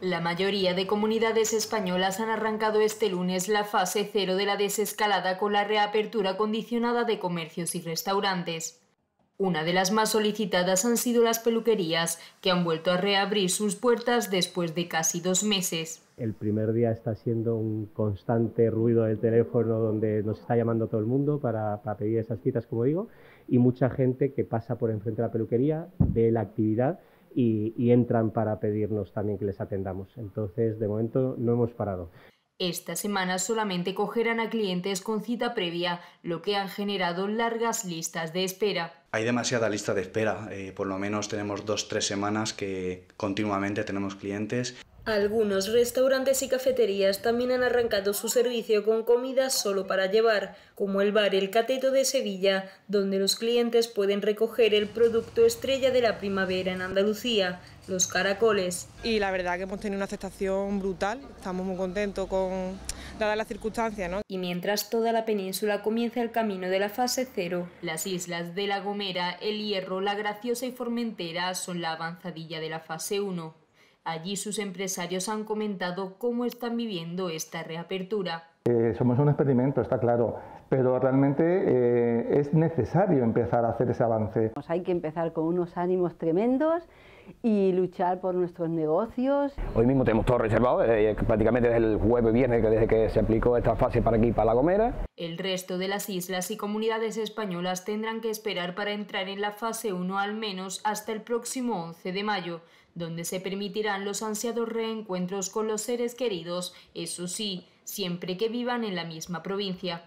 La mayoría de comunidades españolas han arrancado este lunes la fase cero de la desescalada con la reapertura condicionada de comercios y restaurantes. Una de las más solicitadas han sido las peluquerías, que han vuelto a reabrir sus puertas después de casi dos meses. El primer día está siendo un constante ruido del teléfono donde nos está llamando todo el mundo para, pedir esas citas, como digo, y mucha gente que pasa por enfrente de la peluquería, ve la actividad y, y entran para pedirnos también que les atendamos. Entonces, de momento no hemos parado. Esta semana solamente cogerán a clientes con cita previa, lo que han generado largas listas de espera. Hay demasiada lista de espera, eh, por lo menos tenemos dos, tres semanas que continuamente tenemos clientes. Algunos restaurantes y cafeterías también han arrancado su servicio con comida solo para llevar, como el bar El Cateto de Sevilla, donde los clientes pueden recoger el producto estrella de la primavera en Andalucía, los caracoles. Y la verdad que hemos tenido una aceptación brutal, estamos muy contentos con dadas las circunstancias. ¿no? Y mientras toda la península comienza el camino de la fase cero, las islas de La Gomera, El Hierro, La Graciosa y Formentera son la avanzadilla de la fase 1. Allí sus empresarios han comentado cómo están viviendo esta reapertura. Eh, somos un experimento, está claro, pero realmente eh, es necesario empezar a hacer ese avance. Pues hay que empezar con unos ánimos tremendos y luchar por nuestros negocios. Hoy mismo tenemos todo reservado, eh, prácticamente desde el jueves viernes desde que se aplicó esta fase para aquí, para La Gomera. El resto de las islas y comunidades españolas tendrán que esperar para entrar en la fase 1 al menos hasta el próximo 11 de mayo donde se permitirán los ansiados reencuentros con los seres queridos, eso sí, siempre que vivan en la misma provincia.